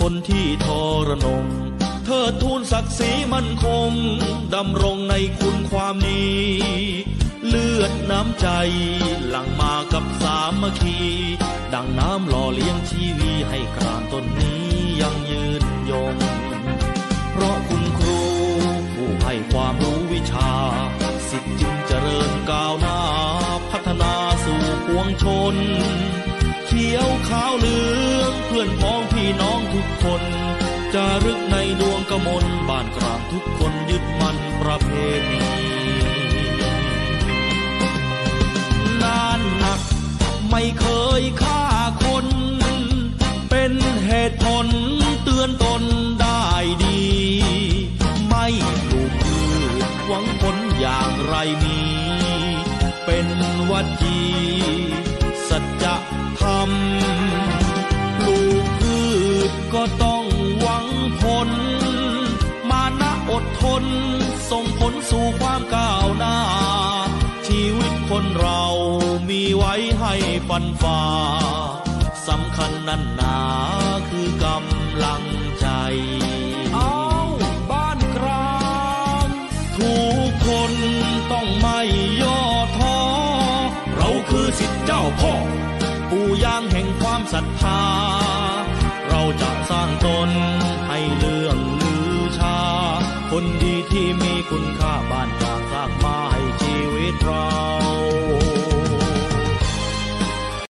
คนที่ทรนงเธอทูลศักดิ์ศรีมั่นคง ดำรงในคุณความนี้เลือดน้ำใจ หลังมากับสามัคคี ดังน้ำหล่อเลี้ยงชีวีให้กรานต้นนี้ยังยืนยง เพราะคุณครูผู้ให้ความรู้วิชา สิทธิ์จึงเจริญก้าวหน้า พัฒนาสู่ปวงชน เขียวขาวเหลืองเพื่อนพ้อง น้องทุกคนจะรึกในดวงกมลบ้านกลางทุกคนยึดมั่นประเพณีงานหนักไม่เคยฆ่าคน เป็นเหตุผลเตือนตนได้ดี ไม่ปลูกพืชหวังผลอย่างไรมี เป็นวัจีสัจธรรม ก็ต้องหวังผล มานะอดทน ส่งผลสู่ความก้าวหน้า ชีวิตคนเรามีไว้ให้ฟันฝ่าสำคัญนั่นหนาคือกำลังใจเอาบ้านกลางทุกคนต้องไม่ย่อท้อ เราคือสิทธิเจ้าพ่อปู่ย่างแห่งความศรัทธาเรา คนดีที่มีคุณค่าบ้านเรา